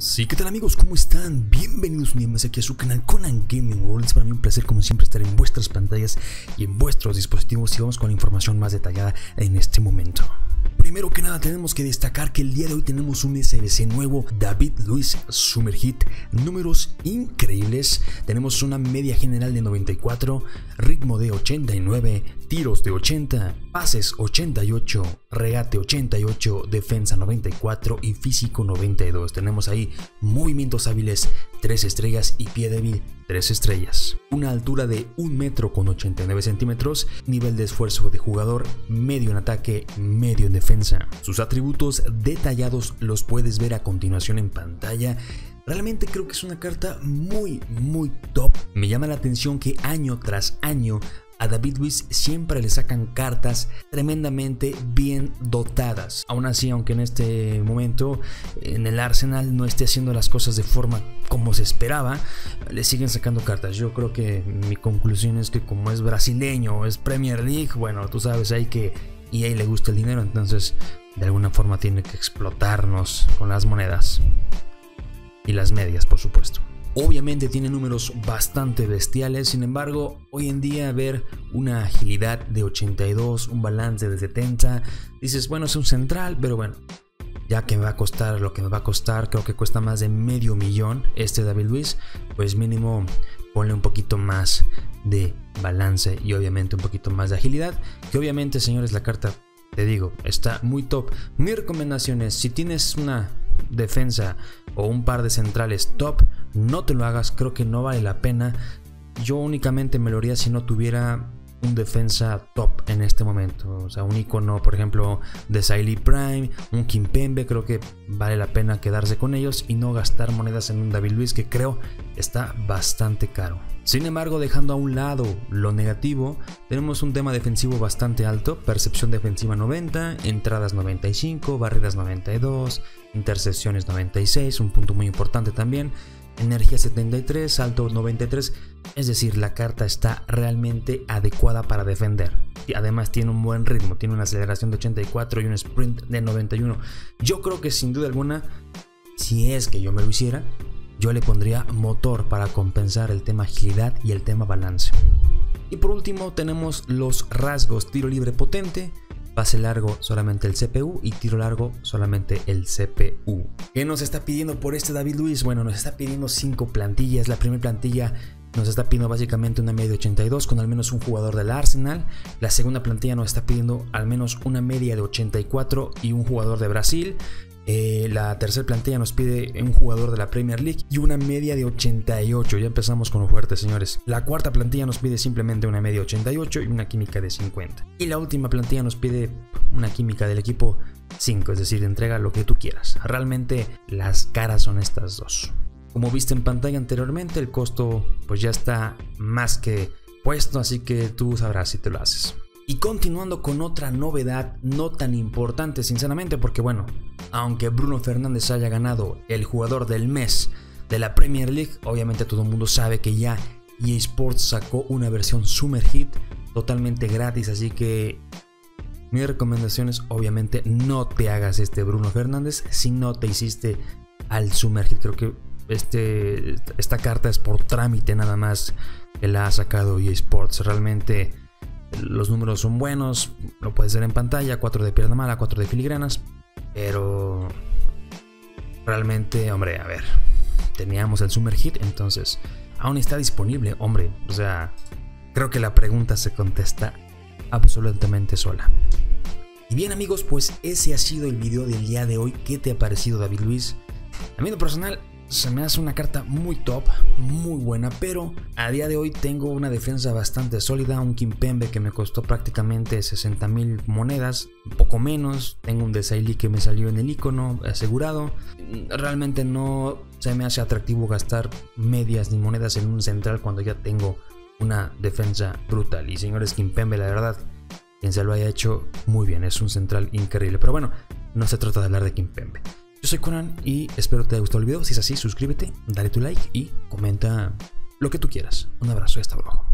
Sí, ¿qué tal amigos? ¿Cómo están? Bienvenidos un día aquí a su canal Conan Gaming World. Es para mí un placer como siempre estar en vuestras pantallas y en vuestros dispositivos y vamos con la información más detallada en este momento. Primero que nada tenemos que destacar que el día de hoy tenemos un SBC nuevo David Luis Summer Hit, números increíbles, tenemos una media general de 94, ritmo de 89, tiros de 80, pases 88, regate 88, defensa 94 y físico 92. Tenemos ahí movimientos hábiles 3 estrellas y pie débil 3 estrellas. Una altura de 1 metro con 89 centímetros, nivel de esfuerzo de jugador medio en ataque, medio en defensa. Sus atributos detallados los puedes ver a continuación en pantalla. Realmente creo que es una carta muy, muy top. Me llama la atención que año tras año a David Luiz siempre le sacan cartas tremendamente bien dotadas. Aún así, aunque en este momento en el Arsenal no esté haciendo las cosas de forma como se esperaba, le siguen sacando cartas. Yo creo que mi conclusión es que como es brasileño, es Premier League, bueno, tú sabes ahí que y ahí le gusta el dinero, entonces de alguna forma tiene que explotarnos con las monedas. Y las medias, por supuesto. Obviamente tiene números bastante bestiales, sin embargo, hoy en día ver una agilidad de 82, un balance de 70, dices, bueno, es un central, pero bueno, ya que me va a costar lo que me va a costar, creo que cuesta más de medio millón este David Luis, pues mínimo ponle un poquito más de balance y obviamente un poquito más de agilidad, que obviamente señores la carta, te digo, está muy top. Mi recomendación es, si tienes una defensa o un par de centrales top, no te lo hagas, creo que no vale la pena. Yo únicamente me lo haría si no tuviera un defensa top en este momento. O sea, un icono, por ejemplo, de Siley Prime, un Kimpembe, creo que vale la pena quedarse con ellos y no gastar monedas en un David Luis que creo está bastante caro. Sin embargo, dejando a un lado lo negativo, tenemos un tema defensivo bastante alto, percepción defensiva 90, entradas 95, barreras 92, intercepciones 96, un punto muy importante también, energía 73, salto 93, es decir, la carta está realmente adecuada para defender. Y además tiene un buen ritmo, tiene una aceleración de 84 y un sprint de 91. Yo creo que sin duda alguna, si es que yo me lo hiciera, yo le pondría motor para compensar el tema agilidad y el tema balance. Y por último tenemos los rasgos tiro libre potente, pase largo solamente el CPU y tiro largo solamente el CPU. ¿Qué nos está pidiendo por este David Luis? Bueno, nos está pidiendo 5 plantillas. La primera plantilla nos está pidiendo básicamente una media de 82 con al menos un jugador del Arsenal. La segunda plantilla nos está pidiendo al menos una media de 84 y un jugador de Brasil. Eh, la tercera plantilla nos pide un jugador de la Premier League y una media de 88. Ya empezamos con lo fuerte, señores. La cuarta plantilla nos pide simplemente una media de 88 y una química de 50. Y la última plantilla nos pide una química del equipo 5, es decir, entrega lo que tú quieras. Realmente las caras son estas dos. Como viste en pantalla anteriormente, el costo pues ya está más que puesto, así que tú sabrás si te lo haces. Y continuando con otra novedad no tan importante sinceramente porque bueno, aunque Bruno Fernández haya ganado el jugador del mes de la Premier League, obviamente todo el mundo sabe que ya EA Sports sacó una versión Summer Hit totalmente gratis, así que mi recomendación es obviamente no te hagas este Bruno Fernández. Si no te hiciste al Summer Hit, creo que este, esta carta es por trámite nada más que la ha sacado EA Sports, realmente los números son buenos, lo puedes ver en pantalla, 4 de pierna mala, 4 de filigranas, pero realmente, hombre, a ver, teníamos el Summer Hit, entonces aún está disponible, hombre, o sea, creo que la pregunta se contesta absolutamente sola. Y bien amigos, pues ese ha sido el video del día de hoy. ¿Qué te ha parecido David Luis? A mí lo personal se me hace una carta muy top, muy buena, pero a día de hoy tengo una defensa bastante sólida, un Kimpembe que me costó prácticamente 60 mil monedas, un poco menos, tengo un Desailly que me salió en el icono asegurado, realmente no se me hace atractivo gastar medias ni monedas en un central cuando ya tengo una defensa brutal. Y señores Kimpembe la verdad quien se lo haya hecho muy bien, es un central increíble, pero bueno, no se trata de hablar de Kimpembe. Yo soy Conan y espero te haya gustado el video. Si es así, suscríbete, dale tu like y comenta lo que tú quieras. Un abrazo y hasta luego.